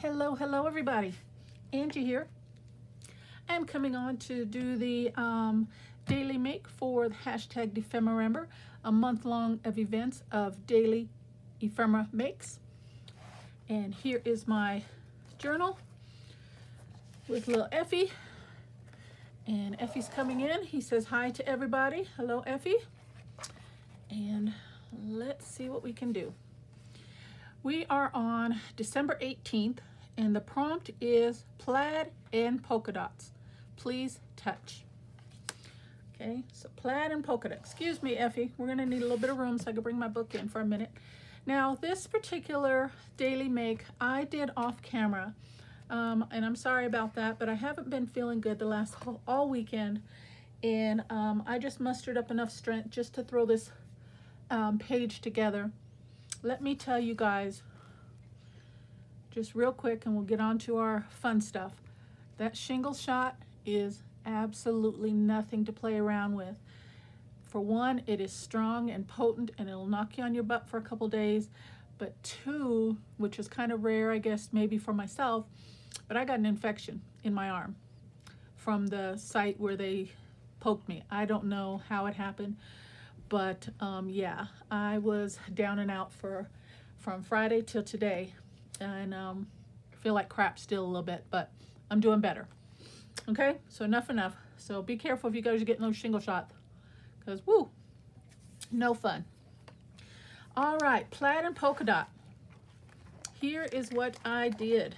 Hello, hello everybody. Angie here. I'm coming on to do the um, daily make for the hashtag Dephemerember, a month long of events of daily ephemera makes. And here is my journal with little Effie. And Effie's coming in. He says hi to everybody. Hello, Effie. And let's see what we can do. We are on December 18th and the prompt is plaid and polka dots. Please touch. Okay, so plaid and polka dots. Excuse me, Effie. We're gonna need a little bit of room so I can bring my book in for a minute. Now, this particular daily make I did off camera. Um, and I'm sorry about that, but I haven't been feeling good the last whole, all weekend. And um, I just mustered up enough strength just to throw this um, page together let me tell you guys just real quick and we'll get on to our fun stuff. That shingle shot is absolutely nothing to play around with. For one, it is strong and potent and it'll knock you on your butt for a couple days. But two, which is kind of rare, I guess, maybe for myself, but I got an infection in my arm from the site where they poked me. I don't know how it happened, but um, yeah, I was down and out for from Friday till today and um, feel like crap still a little bit, but I'm doing better. Okay, so enough enough. So be careful if you guys are getting those shingle shots because woo, no fun. All right, plaid and polka dot. Here is what I did.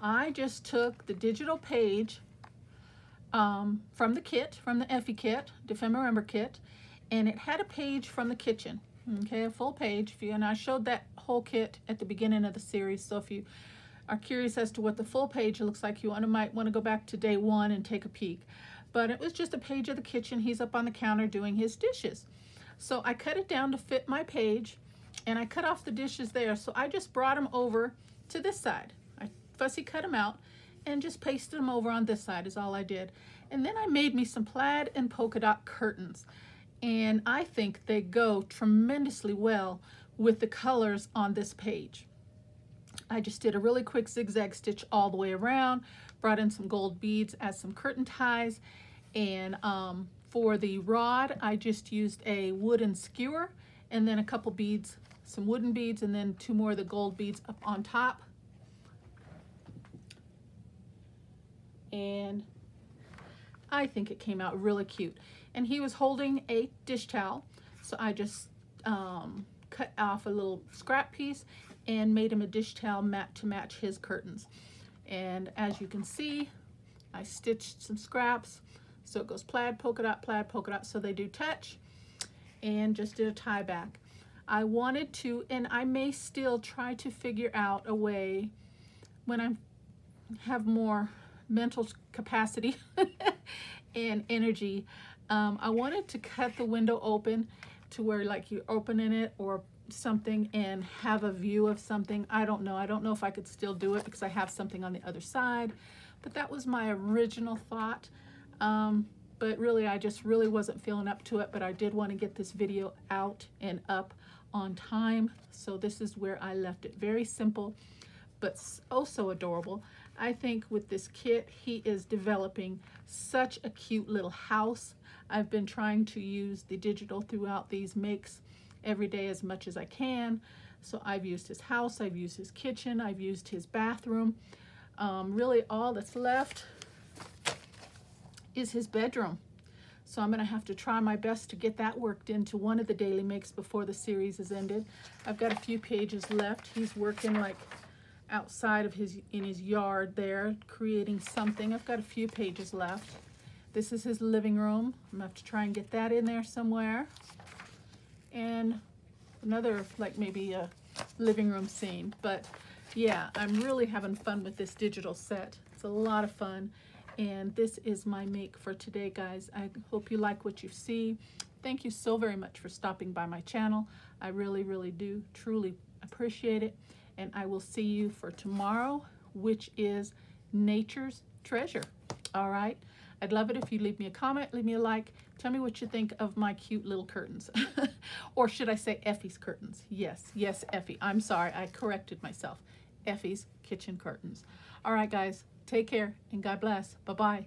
I just took the digital page um, from the kit, from the Effie kit, Dephemerember kit, and it had a page from the kitchen, okay, a full page. You, and I showed that whole kit at the beginning of the series, so if you are curious as to what the full page looks like, you wanna, might want to go back to day one and take a peek. But it was just a page of the kitchen. He's up on the counter doing his dishes. So I cut it down to fit my page, and I cut off the dishes there. So I just brought them over to this side. I fussy cut them out, and just pasted them over on this side is all I did. And then I made me some plaid and polka dot curtains. And I think they go tremendously well with the colors on this page. I just did a really quick zigzag stitch all the way around, brought in some gold beads as some curtain ties, and um, for the rod, I just used a wooden skewer and then a couple beads, some wooden beads, and then two more of the gold beads up on top. And I think it came out really cute. And he was holding a dish towel, so I just um, cut off a little scrap piece and made him a dish towel mat to match his curtains. And as you can see, I stitched some scraps. So it goes plaid, polka dot, plaid, polka dot, so they do touch. And just did a tie back. I wanted to, and I may still try to figure out a way when I have more mental capacity and energy. Um, I wanted to cut the window open to where like you open in it or something and have a view of something. I don't know. I don't know if I could still do it because I have something on the other side. But that was my original thought. Um, but really, I just really wasn't feeling up to it. But I did want to get this video out and up on time. So this is where I left it. Very simple, but oh so adorable. I think with this kit, he is developing such a cute little house. I've been trying to use the digital throughout these makes every day as much as I can. So I've used his house, I've used his kitchen, I've used his bathroom. Um, really all that's left is his bedroom. So I'm gonna have to try my best to get that worked into one of the daily makes before the series is ended. I've got a few pages left. He's working like outside of his in his yard there creating something. I've got a few pages left. This is his living room. I'm gonna have to try and get that in there somewhere. And another like maybe a living room scene but yeah I'm really having fun with this digital set. It's a lot of fun and this is my make for today guys. I hope you like what you see. Thank you so very much for stopping by my channel. I really really do truly appreciate it and I will see you for tomorrow, which is nature's treasure. All right. I'd love it if you leave me a comment, leave me a like, tell me what you think of my cute little curtains. or should I say Effie's curtains? Yes, yes, Effie. I'm sorry, I corrected myself. Effie's kitchen curtains. All right, guys, take care and God bless. Bye-bye.